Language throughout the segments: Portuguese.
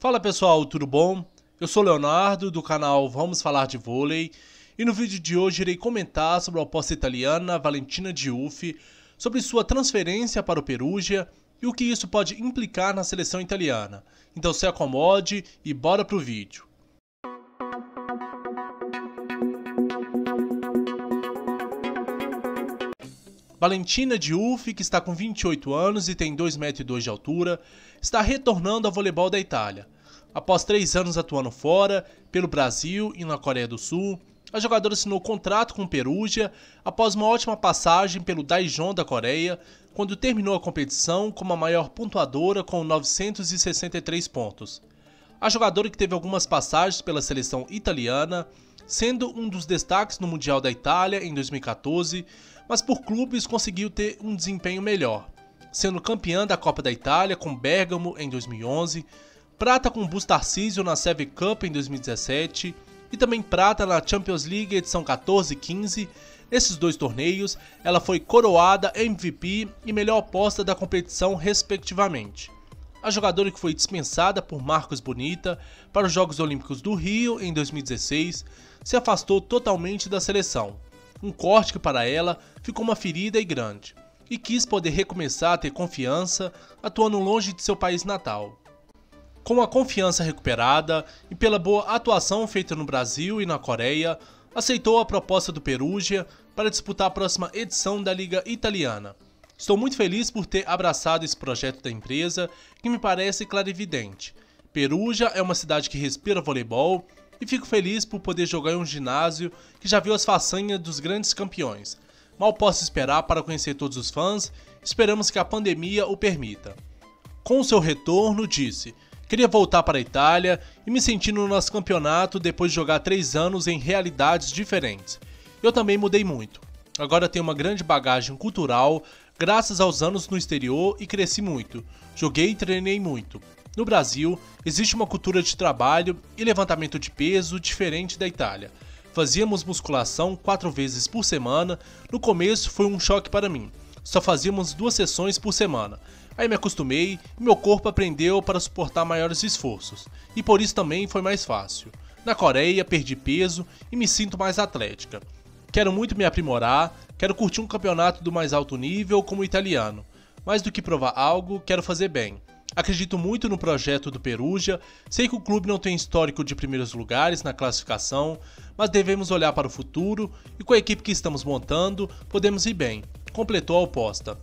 Fala pessoal, tudo bom? Eu sou Leonardo do canal Vamos Falar de Vôlei e no vídeo de hoje irei comentar sobre a oposta italiana Valentina Diuffi, sobre sua transferência para o Perugia e o que isso pode implicar na seleção italiana. Então se acomode e bora pro vídeo. Valentina Diuffi, que está com 28 anos e tem 2,2 metros de altura, está retornando ao voleibol da Itália. Após três anos atuando fora, pelo Brasil e na Coreia do Sul, a jogadora assinou contrato com o Perugia após uma ótima passagem pelo Daejeon da Coreia, quando terminou a competição como a maior pontuadora com 963 pontos. A jogadora que teve algumas passagens pela seleção italiana, sendo um dos destaques no Mundial da Itália em 2014, mas por clubes conseguiu ter um desempenho melhor, sendo campeã da Copa da Itália com Bergamo em 2011, prata com Bus Tarcísio na Seve Cup em 2017 e também prata na Champions League edição 14 e 15. Nesses dois torneios, ela foi coroada MVP e melhor aposta da competição, respectivamente. A jogadora que foi dispensada por Marcos Bonita para os Jogos Olímpicos do Rio em 2016 se afastou totalmente da seleção um corte que para ela ficou uma ferida e grande, e quis poder recomeçar a ter confiança atuando longe de seu país natal. Com a confiança recuperada e pela boa atuação feita no Brasil e na Coreia, aceitou a proposta do Perugia para disputar a próxima edição da Liga Italiana. Estou muito feliz por ter abraçado esse projeto da empresa, que me parece clarividente. Perugia é uma cidade que respira voleibol e fico feliz por poder jogar em um ginásio que já viu as façanhas dos grandes campeões. Mal posso esperar para conhecer todos os fãs, esperamos que a pandemia o permita. Com seu retorno, disse: Queria voltar para a Itália e me sentir no nosso campeonato depois de jogar três anos em realidades diferentes. Eu também mudei muito. Agora tenho uma grande bagagem cultural, graças aos anos no exterior e cresci muito. Joguei e treinei muito. No Brasil, existe uma cultura de trabalho e levantamento de peso diferente da Itália. Fazíamos musculação quatro vezes por semana, no começo foi um choque para mim. Só fazíamos duas sessões por semana. Aí me acostumei e meu corpo aprendeu para suportar maiores esforços, e por isso também foi mais fácil. Na Coreia, perdi peso e me sinto mais atlética. Quero muito me aprimorar, quero curtir um campeonato do mais alto nível como italiano. Mais do que provar algo, quero fazer bem. Acredito muito no projeto do Perugia, sei que o clube não tem histórico de primeiros lugares na classificação, mas devemos olhar para o futuro e com a equipe que estamos montando, podemos ir bem, completou a oposta.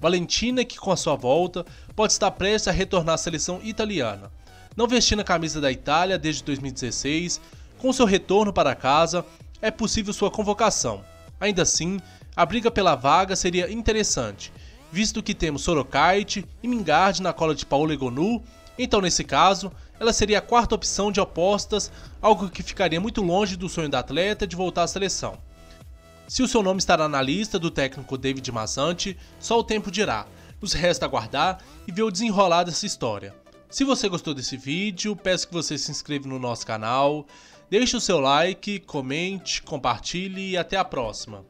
Valentina, que com a sua volta, pode estar prestes a retornar à seleção italiana. Não vestindo a camisa da Itália desde 2016, com seu retorno para casa, é possível sua convocação. Ainda assim, a briga pela vaga seria interessante, visto que temos Sorokite e Mingard na cola de Paulo Egonu, então nesse caso, ela seria a quarta opção de opostas, algo que ficaria muito longe do sonho da atleta de voltar à seleção. Se o seu nome estará na lista do técnico David Mazzante, só o tempo dirá. Nos resta aguardar e ver o desenrolar dessa história. Se você gostou desse vídeo, peço que você se inscreva no nosso canal, deixe o seu like, comente, compartilhe e até a próxima.